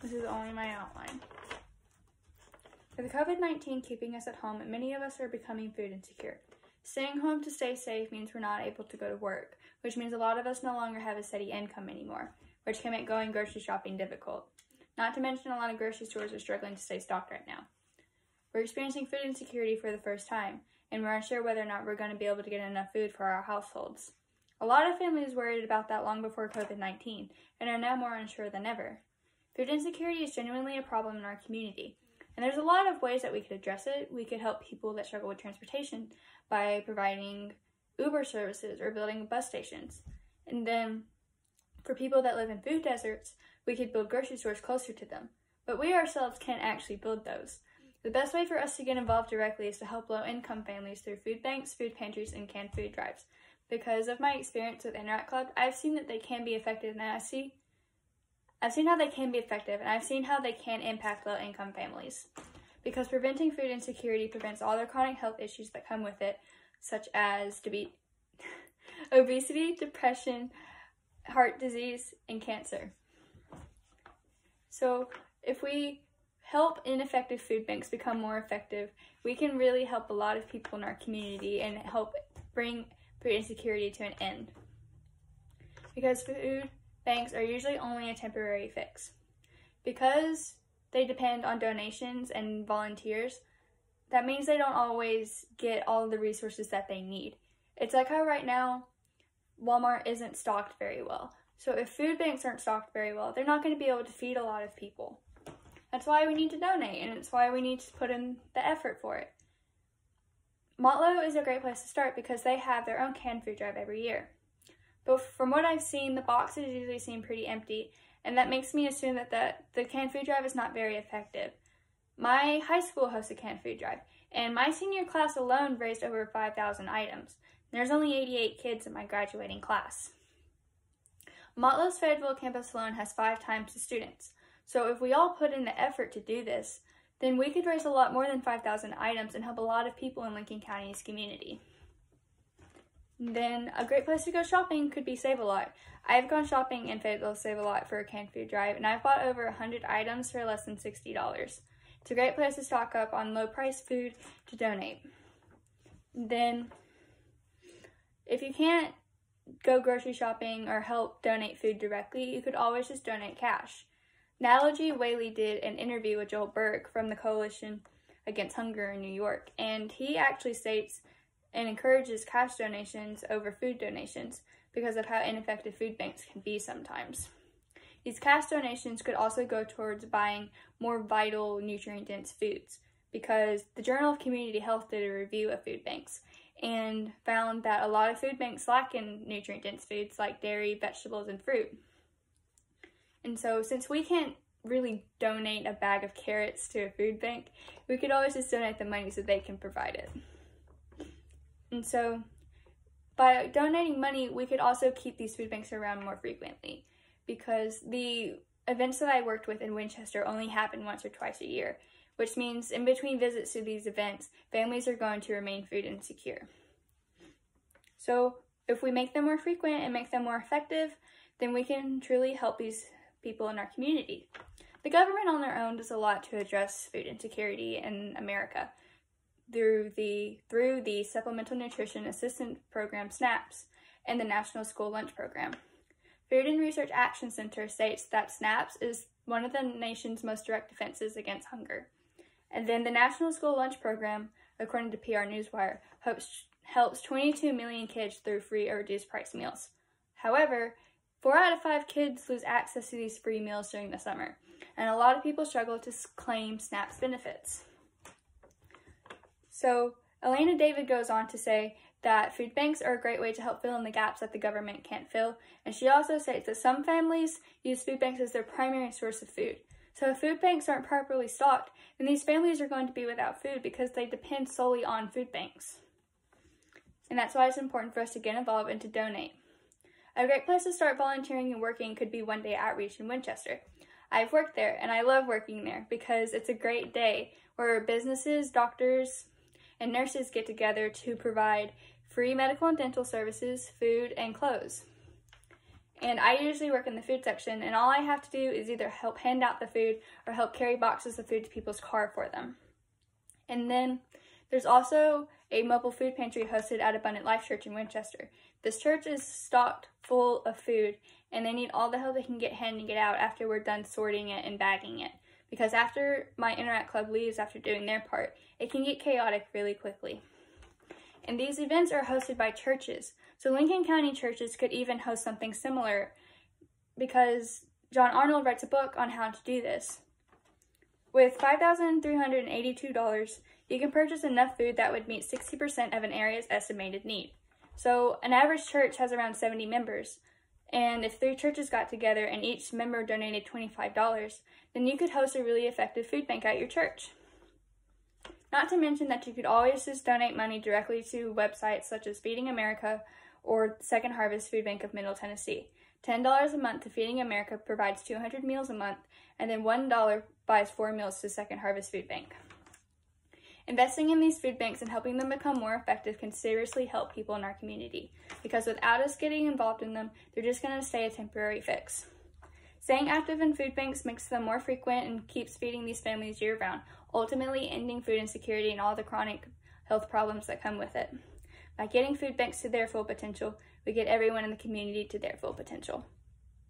This is only my outline. With COVID-19 keeping us at home, many of us are becoming food insecure. Staying home to stay safe means we're not able to go to work, which means a lot of us no longer have a steady income anymore, which can make going grocery shopping difficult. Not to mention a lot of grocery stores are struggling to stay stocked right now. We're experiencing food insecurity for the first time, and we're unsure whether or not we're going to be able to get enough food for our households. A lot of families worried about that long before COVID 19 and are now more unsure than ever. Food insecurity is genuinely a problem in our community, and there's a lot of ways that we could address it. We could help people that struggle with transportation by providing Uber services or building bus stations. And then for people that live in food deserts, we could build grocery stores closer to them. But we ourselves can't actually build those. The best way for us to get involved directly is to help low income families through food banks, food pantries, and canned food drives. Because of my experience with Interact Club, I've seen that they can be effective and I see I've seen how they can be effective and I've seen how they can impact low income families. Because preventing food insecurity prevents all the chronic health issues that come with it, such as be obesity, depression, heart disease, and cancer. So, if we help ineffective food banks become more effective, we can really help a lot of people in our community and help bring food insecurity to an end. Because food banks are usually only a temporary fix. Because they depend on donations and volunteers, that means they don't always get all the resources that they need. It's like how right now Walmart isn't stocked very well. So if food banks aren't stocked very well, they're not going to be able to feed a lot of people. That's why we need to donate, and it's why we need to put in the effort for it. Motlow is a great place to start because they have their own canned food drive every year. But from what I've seen, the boxes usually seem pretty empty, and that makes me assume that the, the canned food drive is not very effective. My high school hosts a canned food drive, and my senior class alone raised over 5,000 items. There's only 88 kids in my graduating class. Motlow's Fayetteville campus alone has five times the students, so if we all put in the effort to do this, then we could raise a lot more than 5,000 items and help a lot of people in Lincoln County's community. Then a great place to go shopping could be Save a Lot. I've gone shopping in Fayetteville Save a Lot for a canned food drive, and I've bought over 100 items for less than $60. It's a great place to stock up on low price food to donate. Then, if you can't go grocery shopping or help donate food directly, you could always just donate cash. Natalie Whaley did an interview with Joel Berg from the Coalition Against Hunger in New York, and he actually states and encourages cash donations over food donations because of how ineffective food banks can be sometimes. These cash donations could also go towards buying more vital, nutrient dense foods because the Journal of Community Health did a review of food banks and found that a lot of food banks lack in nutrient dense foods like dairy, vegetables, and fruit. And so, since we can't really donate a bag of carrots to a food bank, we could always just donate the money so they can provide it. And so, by donating money, we could also keep these food banks around more frequently because the events that I worked with in Winchester only happen once or twice a year, which means in between visits to these events, families are going to remain food insecure. So, if we make them more frequent and make them more effective, then we can truly help these people in our community. The government on their own does a lot to address food insecurity in America through the through the Supplemental Nutrition Assistance Program SNAPS and the National School Lunch Program. Food and Research Action Center states that SNAPS is one of the nation's most direct defenses against hunger. And then the National School Lunch Program, according to PR Newswire, helps, helps 22 million kids through free or reduced price meals. However, four out of five kids lose access to these free meals during the summer, and a lot of people struggle to claim SNAPS benefits. So, Elena David goes on to say that food banks are a great way to help fill in the gaps that the government can't fill. And she also states that some families use food banks as their primary source of food. So if food banks aren't properly stocked, then these families are going to be without food because they depend solely on food banks. And that's why it's important for us to get involved and to donate. A great place to start volunteering and working could be One Day Outreach in Winchester. I've worked there and I love working there because it's a great day where businesses, doctors, and nurses get together to provide free medical and dental services, food, and clothes. And I usually work in the food section, and all I have to do is either help hand out the food or help carry boxes of food to people's car for them. And then there's also a mobile food pantry hosted at Abundant Life Church in Winchester. This church is stocked full of food, and they need all the help they can get handing it out after we're done sorting it and bagging it. Because after my Interact Club leaves after doing their part, it can get chaotic really quickly. And these events are hosted by churches. So Lincoln County churches could even host something similar because John Arnold writes a book on how to do this. With $5,382, you can purchase enough food that would meet 60% of an area's estimated need. So an average church has around 70 members. And if three churches got together and each member donated $25, then you could host a really effective food bank at your church. Not to mention that you could always just donate money directly to websites such as Feeding America or Second Harvest Food Bank of Middle Tennessee. $10 a month to Feeding America provides 200 meals a month, and then $1 buys four meals to Second Harvest Food Bank. Investing in these food banks and helping them become more effective can seriously help people in our community because without us getting involved in them, they're just going to stay a temporary fix. Staying active in food banks makes them more frequent and keeps feeding these families year round, ultimately ending food insecurity and all the chronic health problems that come with it. By getting food banks to their full potential, we get everyone in the community to their full potential.